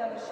Ovime završavamo.